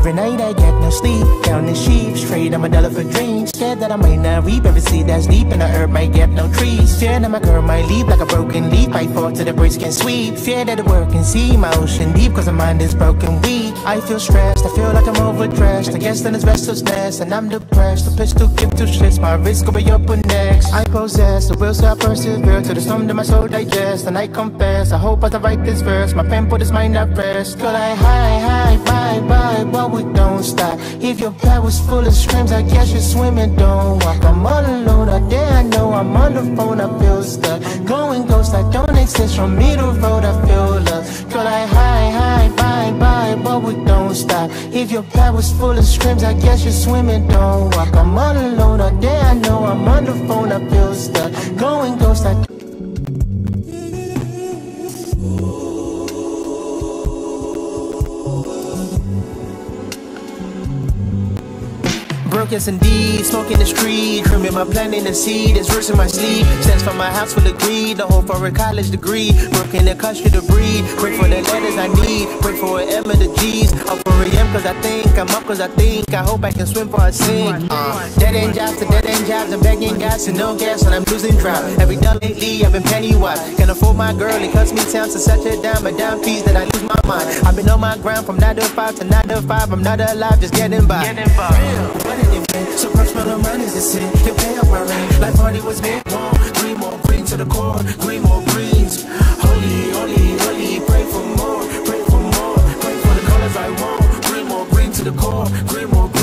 Every night I get no sleep, down the sheep, straight I'm a dollar for dreams. Scared that I might not reap every seed that's deep, and the earth might get no trees. Fear that my girl might leave like a broken leaf, I fall to the breeze can sweep. Fear that the world can see my ocean deep, cause my mind is broken weak. I feel stressed, I feel like I'm overdressed. I guess then it's restlessness, and I'm depressed. The pitch to give two shits, my risk will be up next. I possess the will, so I persevere to the storm that my soul digest, and I confess. I hope as I write this verse, my pen put his mind at rest. Girl, I high, high, bye, bye, stop. If your path was full of streams, I guess you're swimming, don't walk. I'm all alone, I I know I'm on the phone, I feel stuck. Going ghost, I don't exist from me to road, I feel love. Girl, I high, high, bye, bye, but we don't stop. If your path was full of streams, I guess you're swimming, don't walk. I'm all alone, I I know I'm on the phone, I feel stuck. Going ghost, I yes indeed, smoking the street Trimming my planting the seed, it's verse in my sleep Stands for my house full of greed, the hope for a college degree. Working the country to breathe, pray for the letters I need Pray for an M and the G's, up for a M cause I think I'm up cause I think, I hope I can swim for a sink. Uh, Dead end jobs to dead end jobs, I'm begging gas and no gas and I'm losing drought. Every dollar lately I've been penny wise, can't afford my girl, it cuts me down to such a dime A dime piece that I lose my mind. I've been on my ground from 9 to 5 to 9 to 5 I'm not alive, just getting by, getting by medicine can pay up my rent. Like money was made warm. Green more green to the core. Green more greens. Holy, holy, holy. Pray for more. Pray for more. Pray for the colors I want. Green more green to the core. Green more green.